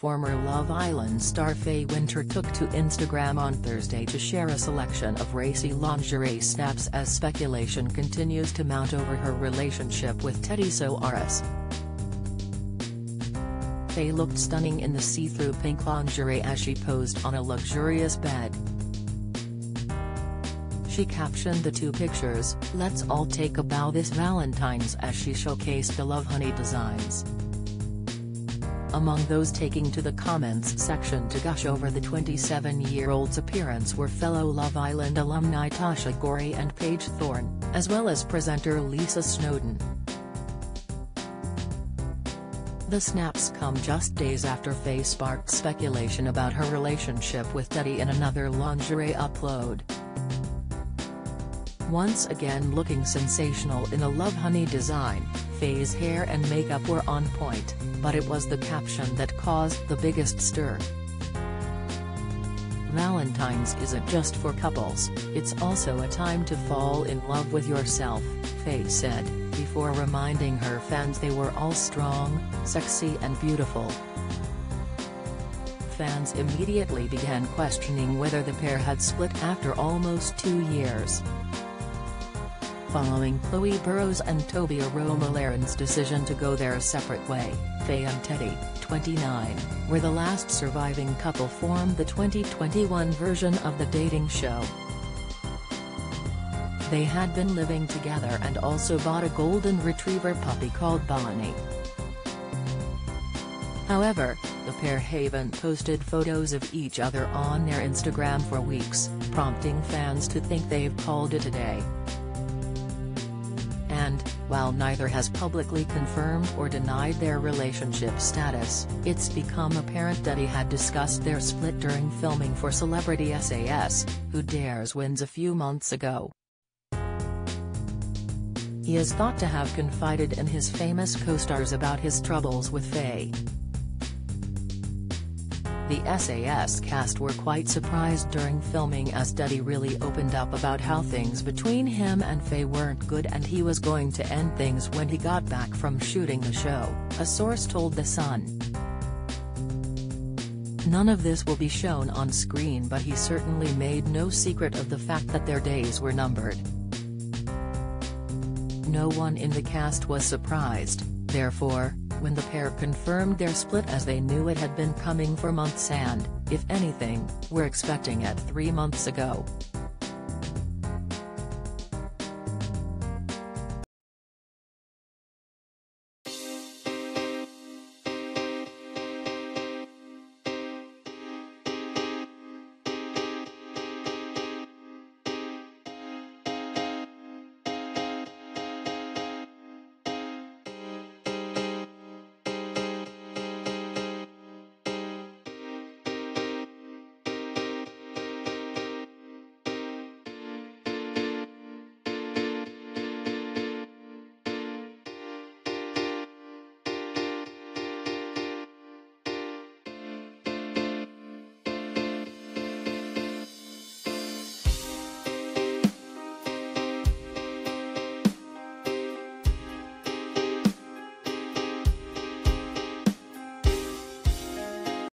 Former Love Island star Faye Winter took to Instagram on Thursday to share a selection of racy lingerie snaps as speculation continues to mount over her relationship with Teddy Soares. Faye looked stunning in the see-through pink lingerie as she posed on a luxurious bed. She captioned the two pictures, Let's all take a bow this Valentine's as she showcased the Lovehoney designs. Among those taking to the comments section to gush over the 27-year-old's appearance were fellow Love Island alumni Tasha Ghouri and Paige Thorne, as well as presenter Lisa Snowdon. The snaps come just days after Faye sparked speculation about her relationship with Teddy in another lingerie upload. Once again looking sensational in a Lovehoney design, Faye's hair and makeup were on point, but it was the caption that caused the biggest stir. Valentine's isn't just for couples, it's also a time to fall in love with yourself, Faye said, before reminding her fans they were all strong, sexy and beautiful. Fans immediately began questioning whether the pair had split after almost two years following Chloe Burrows and Toby Aromolaran's decision to go their separate way, Faye and Teddy, 29, were the last surviving couple formed the 2021 version of the dating show. They had been living together and also bought a golden retriever puppy called Bonnie. However, the pair haven't posted photos of each other on their Instagram for weeks, prompting fans to think they've called it a day while neither has publicly confirmed or denied their relationship status, it's become apparent that he had discussed their split during filming for celebrity SAS, Who Dares Wins a few months ago. He is thought to have confided in his famous co-stars about his troubles with Faye. The SAS cast were quite surprised during filming as Teddy really opened up about how things between him and Faye weren't good and he was going to end things when he got back from shooting the show, a source told The Sun. None of this will be shown on screen but he certainly made no secret of the fact that their days were numbered. No one in the cast was surprised, therefore, when the pair confirmed their split as they knew it had been coming for months and, if anything, were expecting it three months ago.